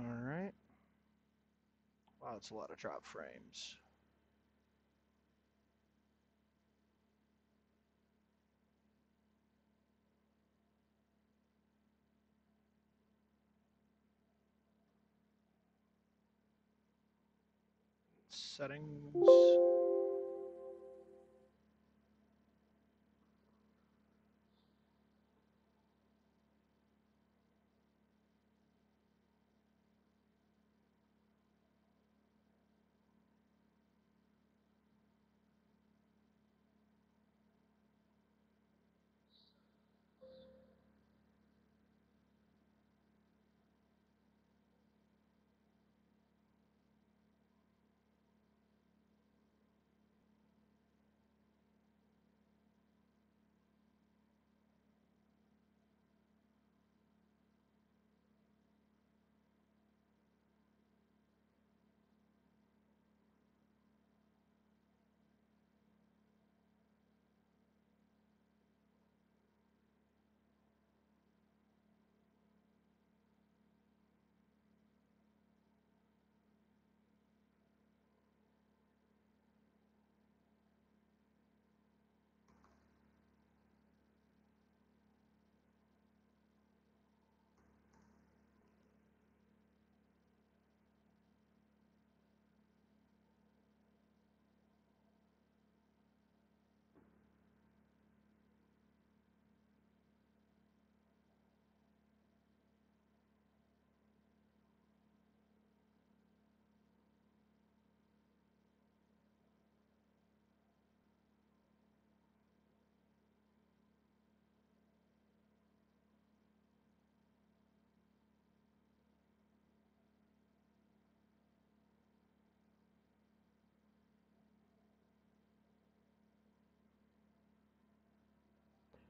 All right. Wow, that's a lot of drop frames. Settings.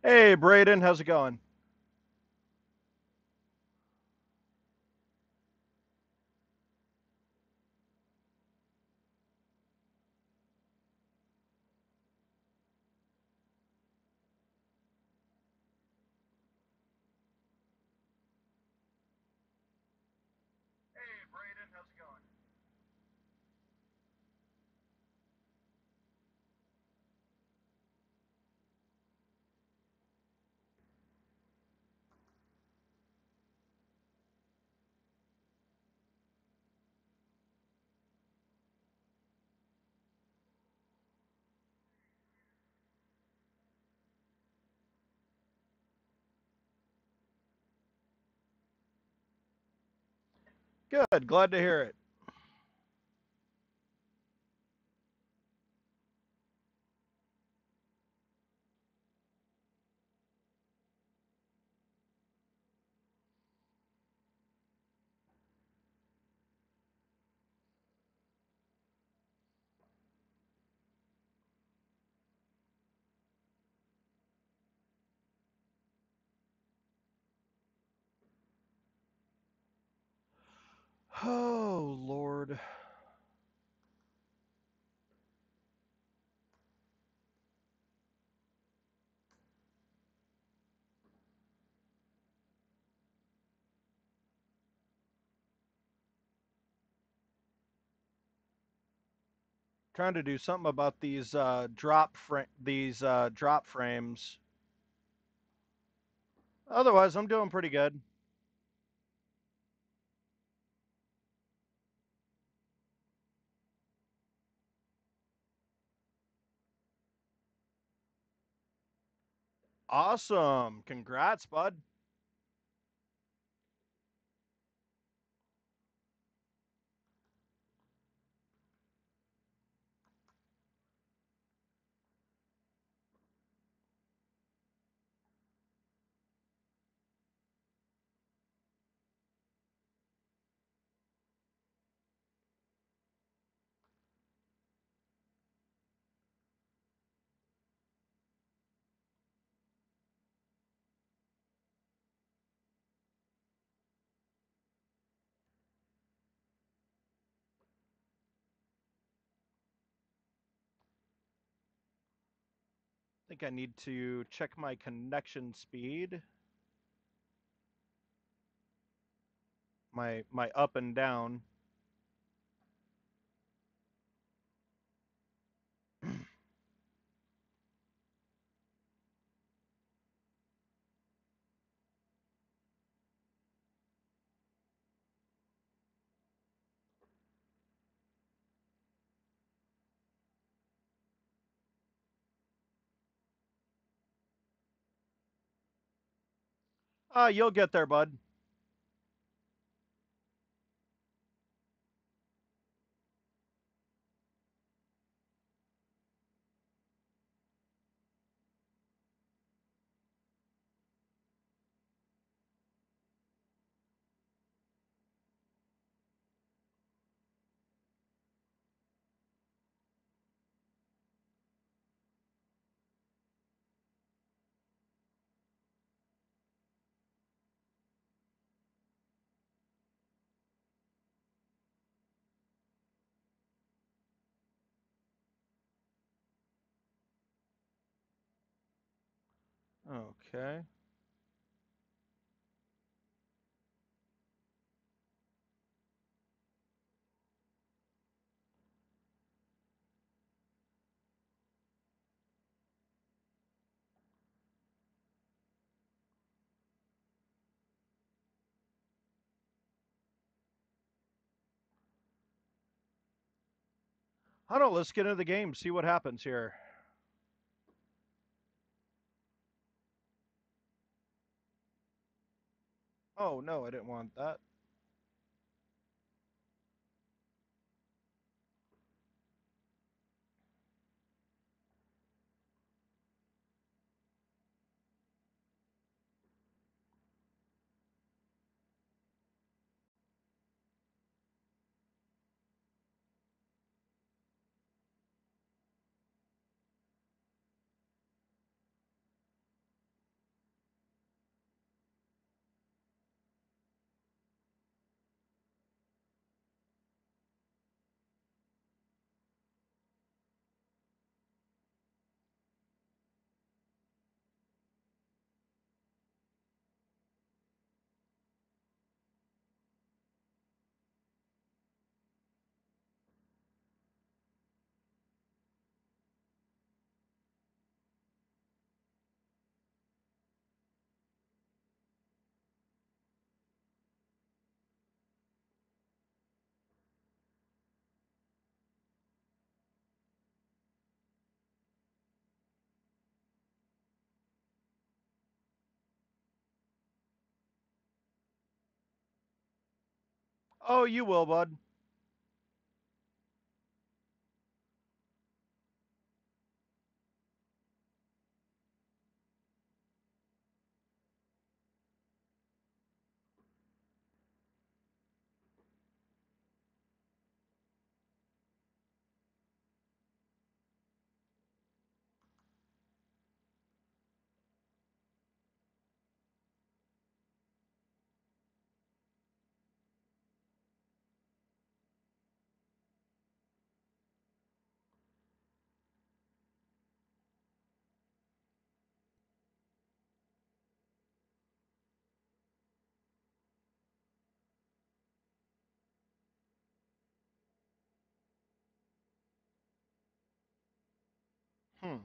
Hey, Braden, how's it going? Good, glad to hear it. Oh, Lord. Trying to do something about these uh, drop these uh, drop frames. Otherwise, I'm doing pretty good. Awesome. Congrats, bud. Think I need to check my connection speed. my my up and down. Ah, you'll get there, bud. Okay. I don't. Let's get into the game. See what happens here. Oh no, I didn't want that. Oh, you will, bud. Hmm.